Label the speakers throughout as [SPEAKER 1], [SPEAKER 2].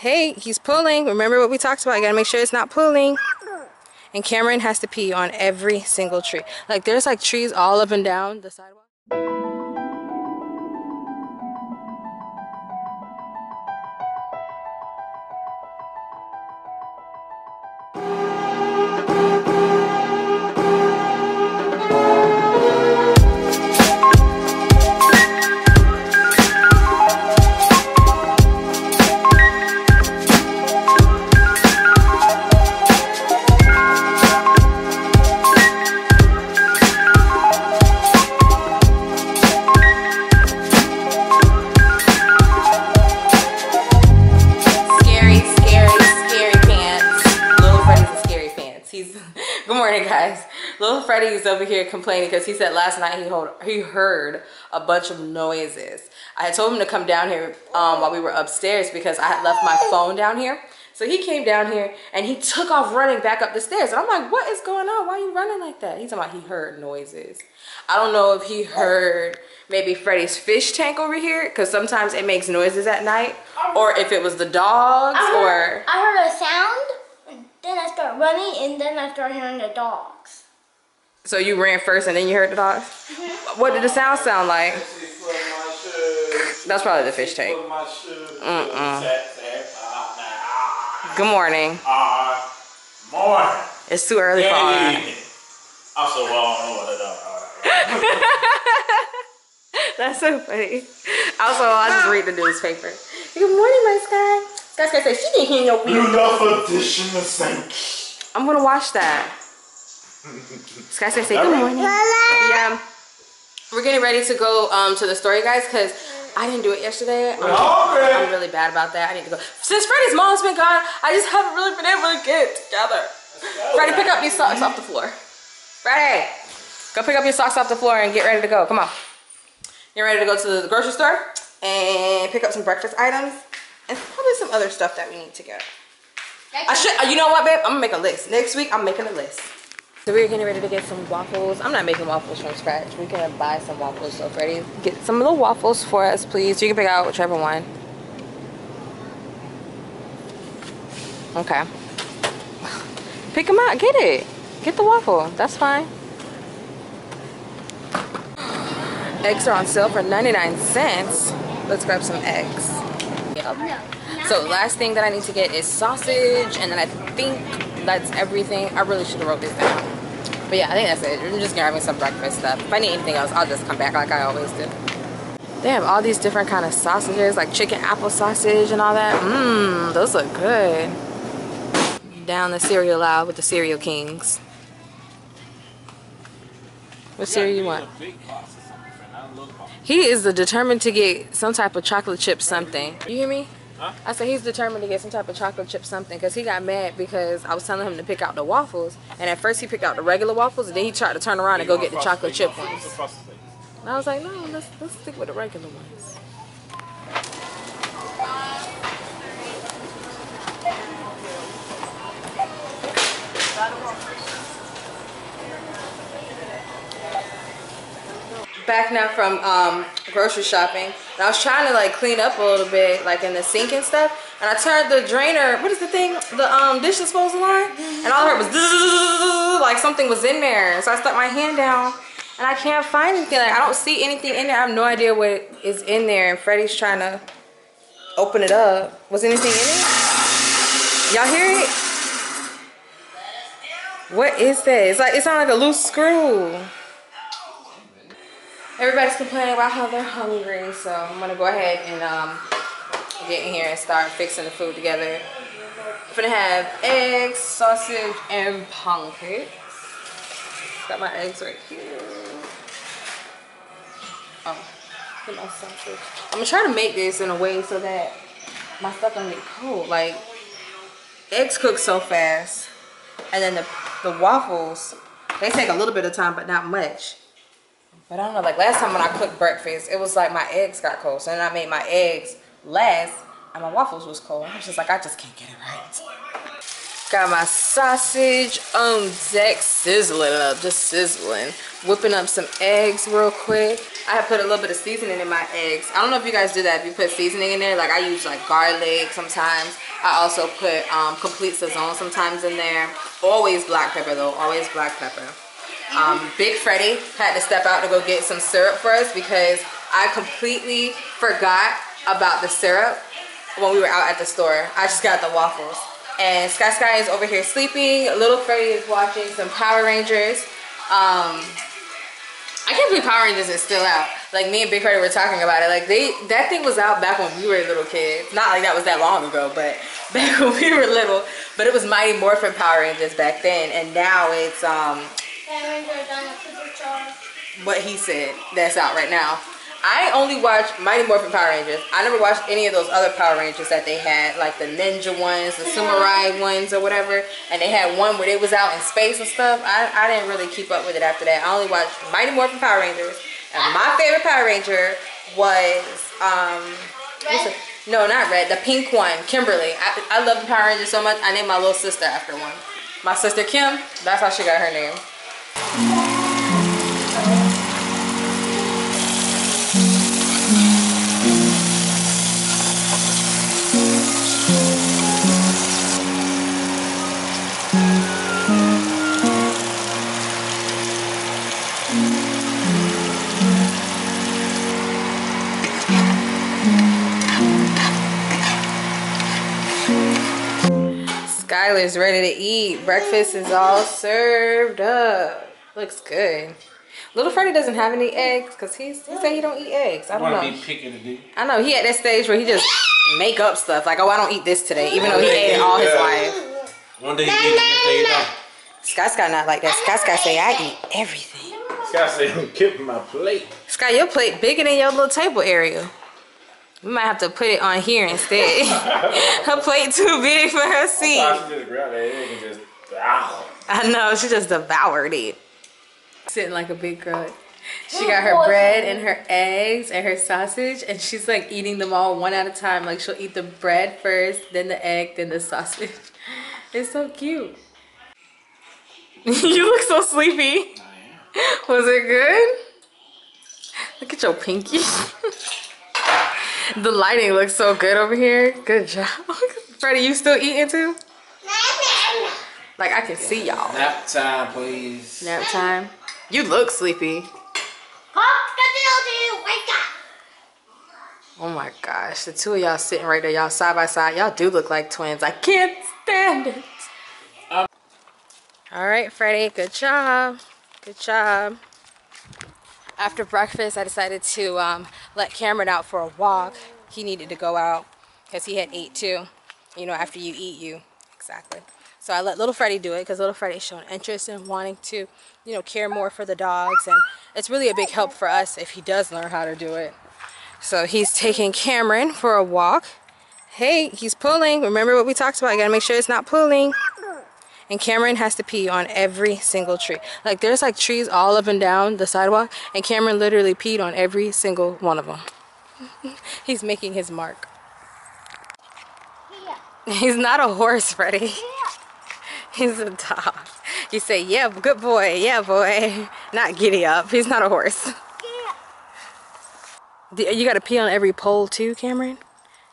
[SPEAKER 1] Hey, he's pulling. Remember what we talked about? You gotta make sure it's not pulling. And Cameron has to pee on every single tree. Like there's like trees all up and down the sidewalk. Freddy is over here complaining because he said last night he hold, he heard a bunch of noises. I had told him to come down here um, while we were upstairs because I had left my phone down here. So he came down here and he took off running back up the stairs. And I'm like, what is going on? Why are you running like that? He's talking about he heard noises. I don't know if he heard maybe Freddy's fish tank over here because sometimes it makes noises at night. Or if it was the dogs
[SPEAKER 2] I
[SPEAKER 1] or...
[SPEAKER 2] heard, I heard a sound, and then I start running, and then I start hearing the dogs.
[SPEAKER 1] So you ran first and then you heard the dogs? What did the sound sound like? That's probably the fish tank. Mm-mm. Good morning.
[SPEAKER 3] Uh, morning.
[SPEAKER 1] It's too early for all that.
[SPEAKER 3] evening. Well, I don't know what.
[SPEAKER 1] That's so funny. Also, I just read the newspaper. Good morning, my sky. Sky Sky said she didn't hear no weird.
[SPEAKER 3] a dish in the sink.
[SPEAKER 1] I'm gonna watch that. Sky Sky say good morning. Yeah. We're getting ready to go um, to the story, guys, because I didn't do it yesterday. I'm, I'm really bad about that. I need to go. Since Freddie's mom's been gone, I just haven't really been able to get it together. Freddie, pick up these socks off the floor. Freddie, go pick up your socks off the floor and get ready to go. Come on. Get ready to go to the grocery store and pick up some breakfast items and probably some other stuff that we need to get. I should, you know what, babe? I'm gonna make a list. Next week, I'm making a list. So we're getting ready to get some waffles. I'm not making waffles from scratch. We're gonna buy some waffles. So Freddie, get some of the waffles for us, please. You can pick out whichever one. Okay. Pick them out. Get it. Get the waffle. That's fine. Eggs are on sale for 99 cents. Let's grab some eggs. So last thing that I need to get is sausage, and then I think that's everything. I really should have wrote this down. But yeah, I think that's it. I'm just grabbing some breakfast stuff. If I need anything else, I'll just come back like I always do. They have all these different kind of sausages, like chicken apple sausage and all that. Mmm, those look good. Down the cereal aisle with the cereal kings. What cereal do you want? He is determined to get some type of chocolate chip something. You hear me?
[SPEAKER 3] Huh?
[SPEAKER 1] I said he's determined to get some type of chocolate chip something because he got mad because I was telling him to pick out the waffles and at first he picked out the regular waffles and then he tried to turn around and go get the chocolate chip ones. And I was like, no, let's let's stick with the regular ones. Back now from um, grocery shopping, and I was trying to like clean up a little bit, like in the sink and stuff. And I turned the drainer, what is the thing, the um, dish disposal on, and all I heard was like something was in there. So I stuck my hand down, and I can't find anything. Like I don't see anything in there. I have no idea what is in there. And Freddie's trying to open it up. Was anything in it? Y'all hear it? What is that? It's like it sounds like a loose screw. Everybody's complaining about how they're hungry, so I'm gonna go ahead and um, get in here and start fixing the food together. I'm gonna have eggs, sausage, and pancakes. Got my eggs right here. Oh, my sausage. I'm gonna try to make this in a way so that my stuff don't get cold. Like eggs cook so fast, and then the the waffles they take a little bit of time, but not much. But I don't know, like last time when I cooked breakfast, it was like my eggs got cold. So then I made my eggs last and my waffles was cold. I was just like, I just can't get it right. Got my sausage on deck sizzling up, just sizzling. Whipping up some eggs real quick. I have put a little bit of seasoning in my eggs. I don't know if you guys do that, if you put seasoning in there. Like I use like garlic sometimes. I also put um, complete sazon sometimes in there. Always black pepper though, always black pepper. Um, Big Freddy had to step out to go get some syrup for us because I completely forgot about the syrup when we were out at the store. I just got the waffles. And Sky Sky is over here sleeping. Little Freddy is watching some Power Rangers. Um, I can't believe Power Rangers is still out. Like me and Big Freddy were talking about it. Like they, that thing was out back when we were little kids. Not like that was that long ago, but back when we were little. But it was Mighty Morphin Power Rangers back then, and now it's um What he said that's out right now. I only watched Mighty Morphin Power Rangers. I never watched any of those other Power Rangers that they had, like the ninja ones, the samurai ones, or whatever. And they had one where they was out in space and stuff. I, I didn't really keep up with it after that. I only watched Mighty Morphin Power Rangers. And my favorite Power Ranger was um, no, not red, the pink one, Kimberly. I, I love the Power Rangers so much. I named my little sister after one. My sister Kim. That's how she got her name. Música Skylar's ready to eat. Breakfast is all served up. Looks good. Little Freddy doesn't have any eggs because he's he said he don't eat eggs. I don't know.
[SPEAKER 3] be picky today.
[SPEAKER 1] I know he at that stage where he just make up stuff like, oh, I don't eat this today, even though he ate it all his life.
[SPEAKER 3] One day he eat, next day.
[SPEAKER 1] Sky Sky not like that. Sky Sky say I eat everything.
[SPEAKER 3] Scott say I'm keeping my plate.
[SPEAKER 1] Sky, your plate bigger than your little table area. We might have to put it on here instead. her plate too big for her seat.
[SPEAKER 3] I should just grab that egg and just, ow.
[SPEAKER 1] I know, she just devoured it. Sitting like a big girl. She got her bread and her eggs and her sausage, and she's like eating them all one at a time. Like she'll eat the bread first, then the egg, then the sausage. It's so cute. you look so sleepy. Was it good? Look at your pinky. the lighting looks so good over here. Good job. Freddie, you still eating too? Like I can see y'all.
[SPEAKER 3] Nap time, please.
[SPEAKER 1] Nap time. You look sleepy.
[SPEAKER 2] Cock-a-doodle-doo, wake up.
[SPEAKER 1] Oh my gosh, the two of y'all sitting right there, y'all side by side. Y'all do look like twins. I can't stand it. Um. All right, Freddie, good job. Good job. After breakfast, I decided to um, let Cameron out for a walk. He needed to go out because he had ate too. You know, after you eat, you. Exactly. So I let little Freddie do it because little Freddie's shown interest in wanting to, you know, care more for the dogs. And it's really a big help for us if he does learn how to do it. So he's taking Cameron for a walk. Hey, he's pulling. Remember what we talked about? You gotta make sure it's not pulling. And Cameron has to pee on every single tree. Like there's like trees all up and down the sidewalk, and Cameron literally peed on every single one of them. he's making his mark.
[SPEAKER 2] Here,
[SPEAKER 1] He's not a horse, Freddie.
[SPEAKER 2] here.
[SPEAKER 1] He's a dog. You say, yeah, good boy, yeah, boy. Not giddy up. He's not a horse. Do- You gotta pee on every pole too, Cameron?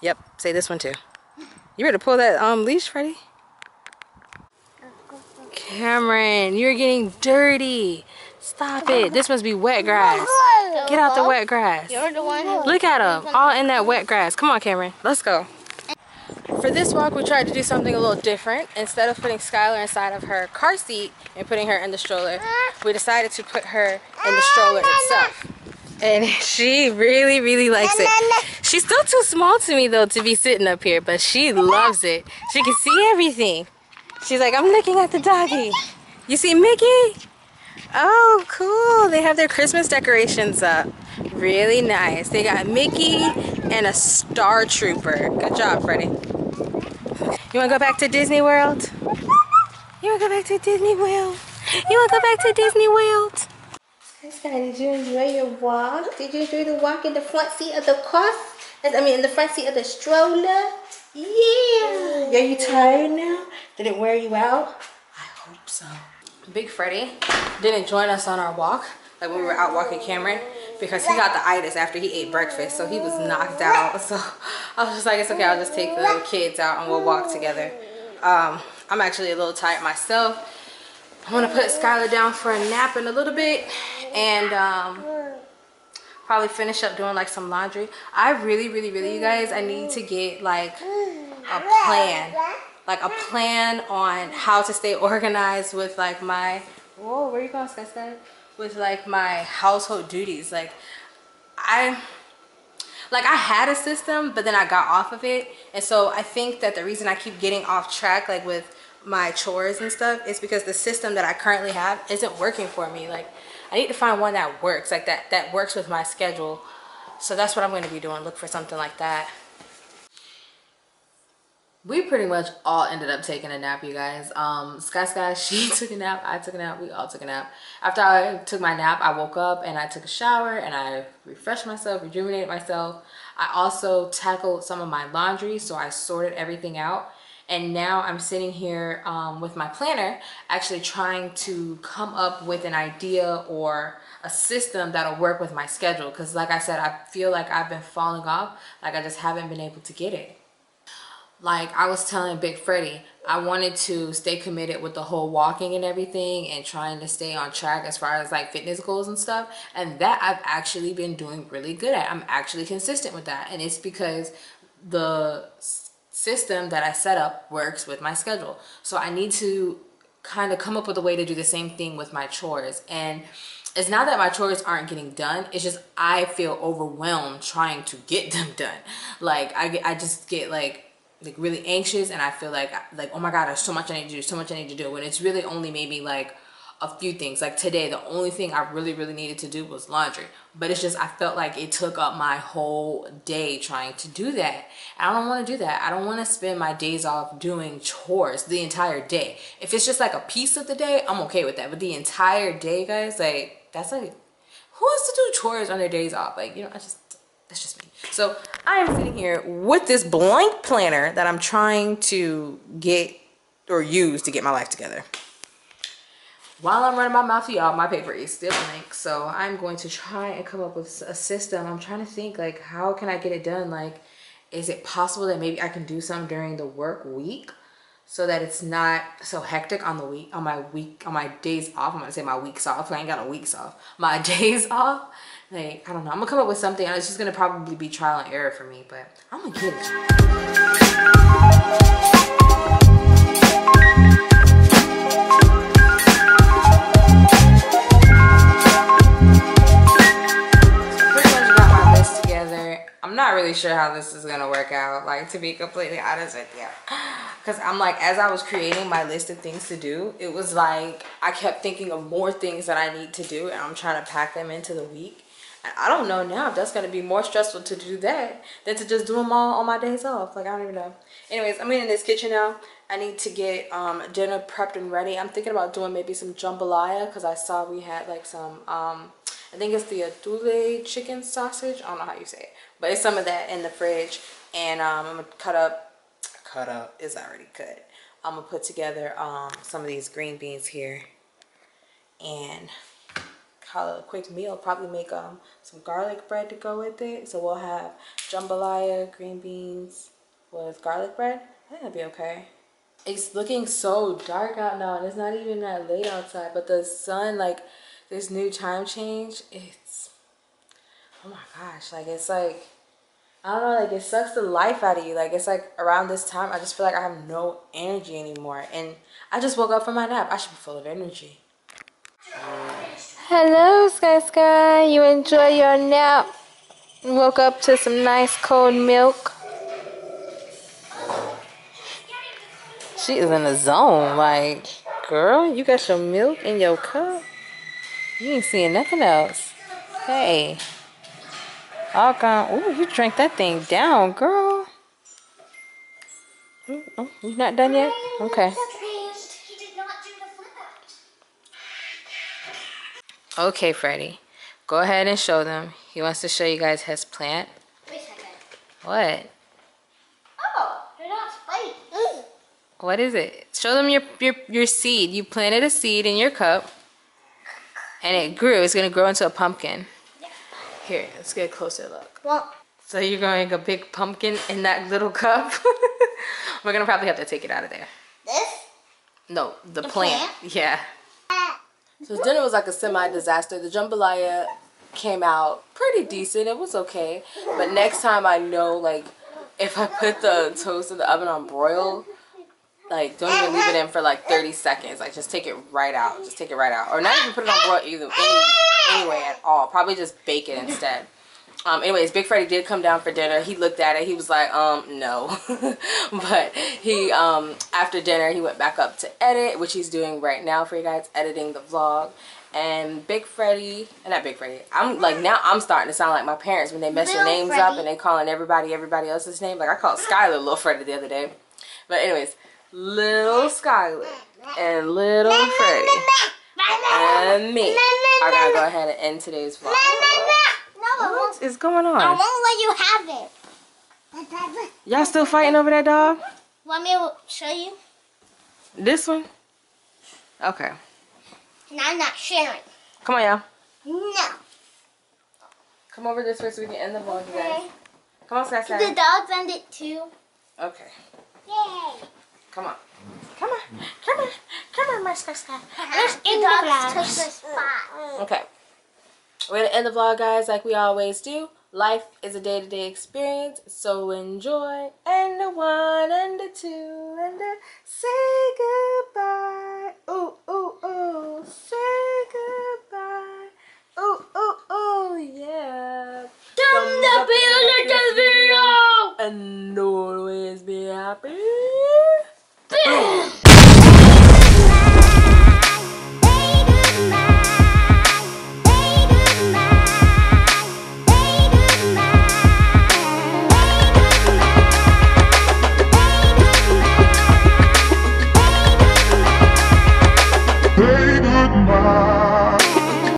[SPEAKER 1] Yep, say this one too. You ready to pull that um leash, Freddie? Cameron, you're getting dirty. Stop it. This must be wet grass. Get out the wet grass.
[SPEAKER 2] You're the one.
[SPEAKER 1] Look at them, all in that wet grass. Come on, Cameron, let's go. For this walk, we tried to do something a little different. Instead of putting Skylar inside of her car seat and putting her in the stroller, we decided to put her in the stroller itself. And she really, really likes it. She's still too small to me though to be sitting up here, but she loves it. She can see everything. She's like, I'm looking at the doggy. You see Mickey? Oh, cool. They have their Christmas decorations up. Really nice. They got Mickey and a Star Trooper. Good job, Freddie. You want to go back to Disney World? You want to go back to Disney World? You want to go back to Disney World? Sky, did you enjoy your walk? Did you enjoy the walk in the front seat of the car? I mean, in the front seat of the stroller? Yeah. Are you tired now? Did it wear you out? I hope so. Big Freddy didn't join us on our walk, like when we were out walking Cameron, because he got the itis after he ate breakfast. So he was knocked out. So I was just like, it's okay, I'll just take the kids out and we'll walk together. Um, I'm actually a little tired myself. I'm gonna put Skylar down for a nap in a little bit and um, probably finish up doing like some laundry. I really, really, really, you guys, I need to get like a plan. Like a plan on how to stay organized with like my whoa where you going Sky with like my household duties. Like I like I had a system but then I got off of it. And so I think that the reason I keep getting off track like with my chores and stuff is because the system that I currently have isn't working for me. Like I need to find one that works like that that works with my schedule. So that's what I'm going to be doing look for something like that. We pretty much all ended up taking a nap you guys. Um sky sky she took a nap i took a nap we all took a nap. After i took my nap i woke up and i took a shower and i refreshed myself rejuvenated myself. I also tackled some of my laundry so i sorted everything out and now i'm sitting here um, with my planner actually trying to come up with an idea or a system that'll work with my schedule because like i said i feel like i've been falling off like i just haven't been able to get it like I was telling Big Freddy, I wanted to stay committed with the whole walking and everything and trying to stay on track as far as like fitness goals and stuff. And that I've actually been doing really good at. I'm actually consistent with that. And it's because the system that I set up works with my schedule. So I need to kind of come up with a way to do the same thing with my chores. And it's not that my chores aren't getting done. It's just I feel overwhelmed trying to get them done. Like I, I just get like like really anxious and I feel like like oh my god there's so much I need to do so much I need to do when it's really only maybe like a few things. Like today the only thing I really really needed to do was laundry. But it's just I felt like it took up my whole day trying to do that. I don't want to do that. I don't want to spend my days off doing chores the entire day. If it's just like a piece of the day I'm okay with that. But the entire day guys like that's like who wants to do chores on their days off? Like you know I just that's just me. So I am sitting here with this blank planner that I'm trying to get or use to get my life together. While I'm running my mouth to y'all, my paper is still blank. So I'm going to try and come up with a system. I'm trying to think like, how can I get it done? Like, is it possible that maybe I can do some during the work week? so that it's not so hectic on the week on my week on my days off i'm gonna say my weeks off i ain't got a weeks off my days off like, I don't know. I'm gonna come up with something. It's just gonna probably be trial and error for me, but I'm gonna get it. Really sure how this is gonna work out, like to be completely honest with you. Cause I'm like, as I was creating my list of things to do, it was like I kept thinking of more things that I need to do and I'm trying to pack them into the week. and I don't know now if that's to be more stressful to do that than to just do them all on my days off. Like, I don't even know. Anyways, I'm in this kitchen now. I need to get um, dinner prepped and ready. I'm thinking about doing maybe some jambalaya because I saw we had like some, um, I think it's the atule chicken sausage. I don't know how you say it. But it's some of that in the fridge. And um, I'm to cut up, cut up is already cut. I'm to put together um, some of these green beans here. And call it a quick meal. Probably make um some garlic bread to go with it. So we'll have jambalaya, green beans with garlic bread. I think that'd be okay. It's looking so dark out now and it's not even that late outside. But the sun, like this new time change, it's, oh my gosh. Like it's like, I don't know, like it sucks the life out of you. Like it's like around this time, I just feel like I have no energy anymore. And I just woke up from my nap. I should be full of energy. Hello, Sky Sky. You enjoy your nap? Woke up to some nice cold milk. She is in the zone. Like, girl, you got your milk in your cup. You ain't seeing nothing else. Hey. All gone. Ooh, you drank that thing down, girl. Mm, oh, you not done yet? Okay. Okay, Freddy. Go ahead and show them. He wants to show you guys his plant.
[SPEAKER 2] Wait a second.
[SPEAKER 1] What?
[SPEAKER 2] Oh, they're not spiked.
[SPEAKER 4] What is it? Show them your, your your seed. You planted a seed in your cup, and it grew. It's gonna grow into a pumpkin. Yeah. Here, let's get a closer look.
[SPEAKER 2] Well,
[SPEAKER 4] So you're growing a big pumpkin in that little cup. We're gonna probably have to take it out of there.
[SPEAKER 2] this.
[SPEAKER 4] No, the,
[SPEAKER 2] The
[SPEAKER 4] plant.
[SPEAKER 2] plant?
[SPEAKER 4] Yeah.
[SPEAKER 1] So dinner was like a semi-disaster. The jambalaya came out pretty decent. It was okay. But next time I know like if I put the toast in the oven on broil, like don't even leave it in for like 30 seconds. Like just take it right out. Just take it right out. Or not even put it on broil either any, anyway at all. Probably just bake it instead. Um, anyways, Big Freddy did come down for dinner. He looked at it. He was like, um, no. but he, um, after dinner, he went back up to edit, which he's doing right now for you guys, editing the vlog. And Big Freddy, and not Big Freddy, I'm like, now I'm starting to sound like my parents when they mess their names up and they calling everybody, everybody else's name. Like I called Skylar Little Freddy the other day. But anyways, Little Skylar and Little Freddy and me are gonna go ahead and end today's vlog.
[SPEAKER 2] I.
[SPEAKER 4] What is going on?
[SPEAKER 2] I won't let you have it.
[SPEAKER 4] Y'all still fighting over that dog?
[SPEAKER 2] Want me to show you?
[SPEAKER 4] This one? Okay.
[SPEAKER 2] And I'm not sharing.
[SPEAKER 4] Come on, y'all.
[SPEAKER 2] No.
[SPEAKER 1] Come over this way so we can end the vlog, you guys. Come on, Sky
[SPEAKER 2] The dogs end it too.
[SPEAKER 1] Okay,
[SPEAKER 2] Yay.
[SPEAKER 1] Come on.
[SPEAKER 2] Come on. Come on. Come on, my Sky Sky. Let's the dogs the spot.
[SPEAKER 1] Okay. We're gonna end the vlog, guys, like we always do. Life is a day-to-day experience, so enjoy. And the one, and the two, and the say goodbye. Ooh, ooh, ooh. Say goodbye. Ooh, ooh, ooh, yeah.
[SPEAKER 2] Thumbs up if you like this video.
[SPEAKER 1] And